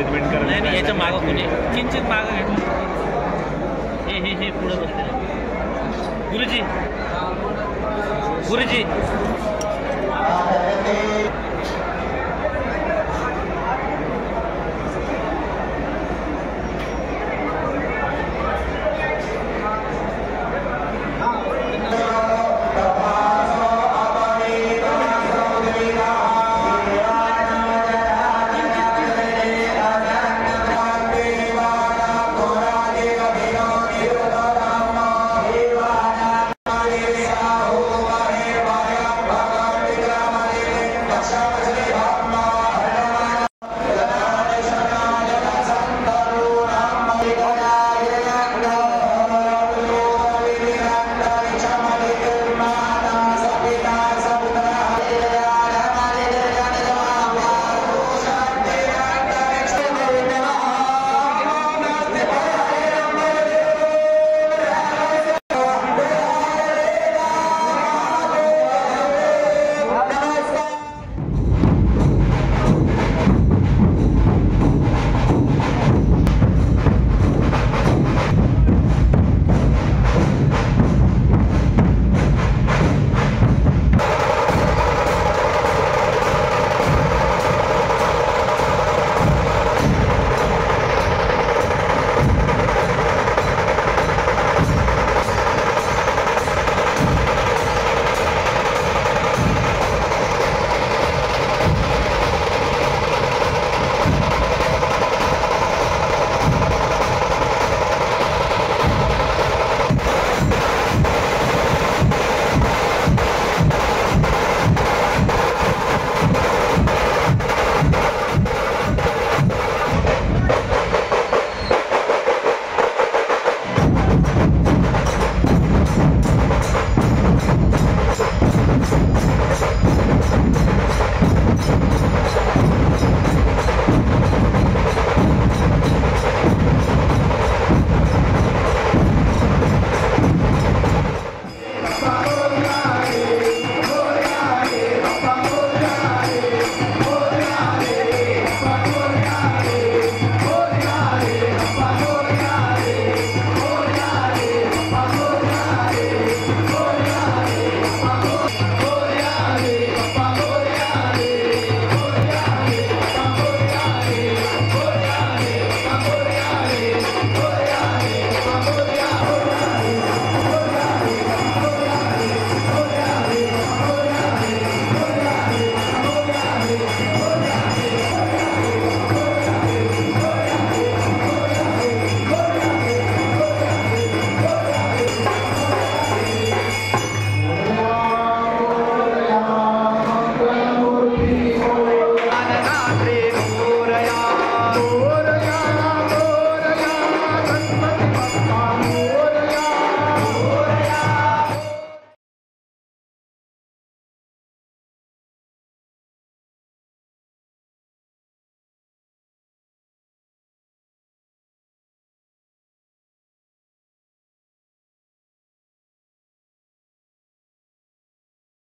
Arrangement करायला नाही नाही याच्या मागं कोणी? किंचित मागं घेतलं हे हे हे पुढं गुरुजी. गुरुजी.